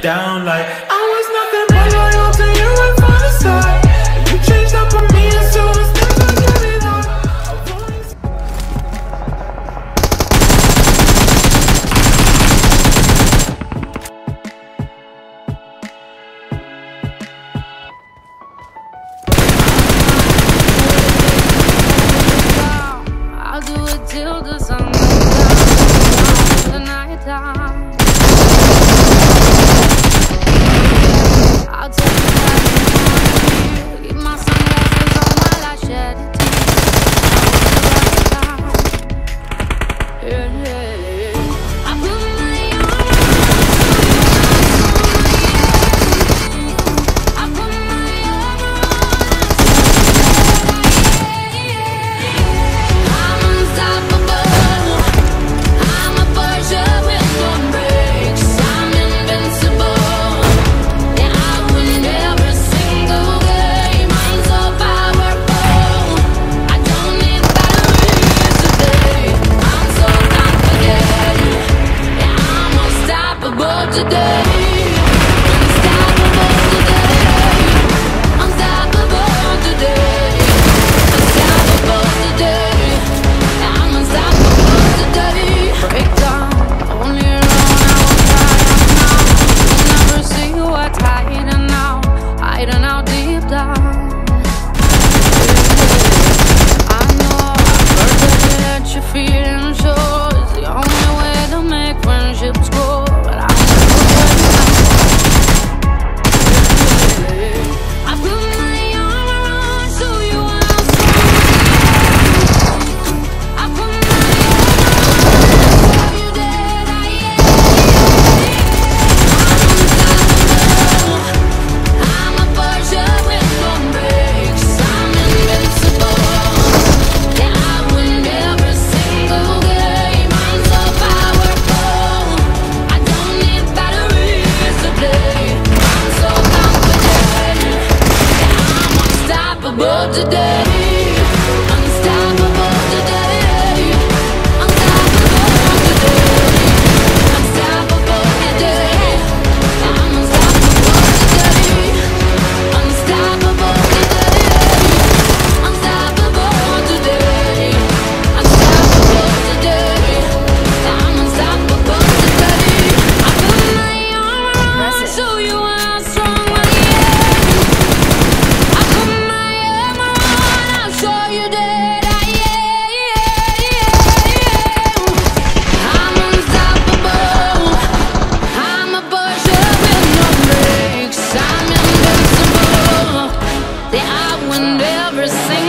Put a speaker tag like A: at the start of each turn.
A: down like I was nothing but loyal to you and from the start.
B: today. unstoppable today. So you and every single